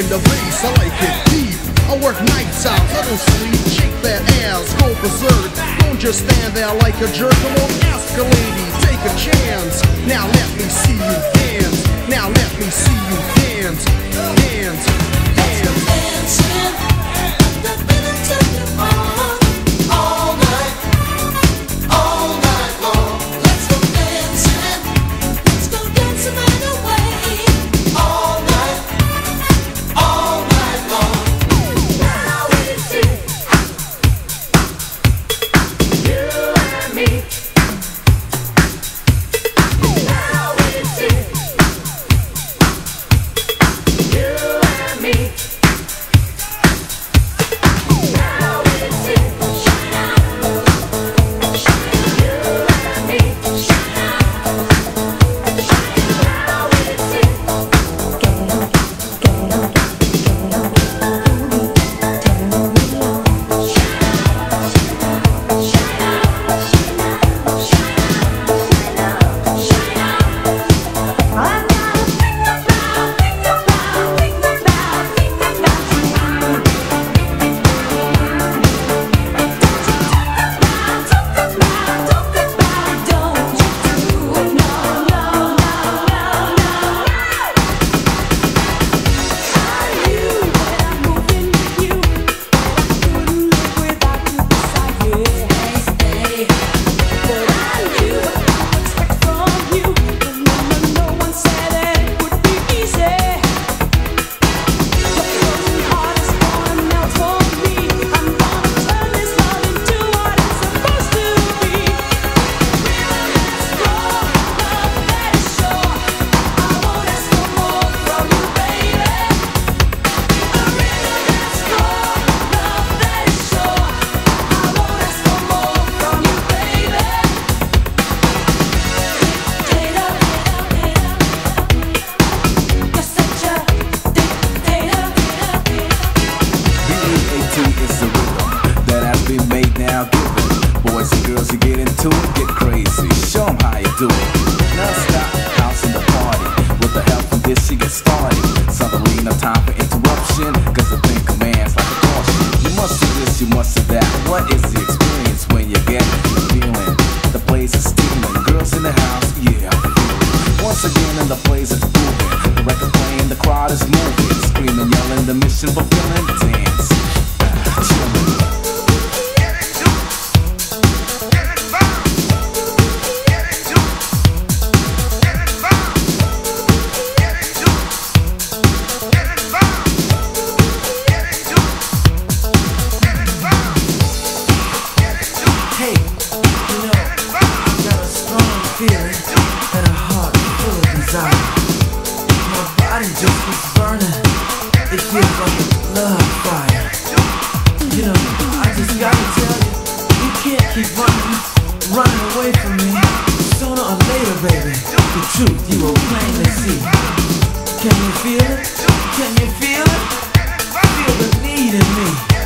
in the bass, I like it deep. I work nights out, I don't sleep. Shake that ass, go berserk. Don't just stand there like a jerk. Come on, ask a lady, take a chance. Now let me see you dance. Now let me see you dance, dance, dance. dance. attitude, get crazy. Show them how you do it. Now stop housing the party. With the help from this, she gets started. Suddenly, no time for interruption. Cause the thing commands like a caution. You must do this, you must do that. What is the experience when you get the feeling? The place is steaming. Girls in the house, yeah. Once again, and the place is booming. The record playing, the crowd is moving. Screaming, yelling, the mission fulfilling. feel like love. You know, I just gotta tell you, you can't keep running, running away from me. Sooner or later, baby, the truth you will plainly see. Can you feel it? Can you feel it? Feel the need in me.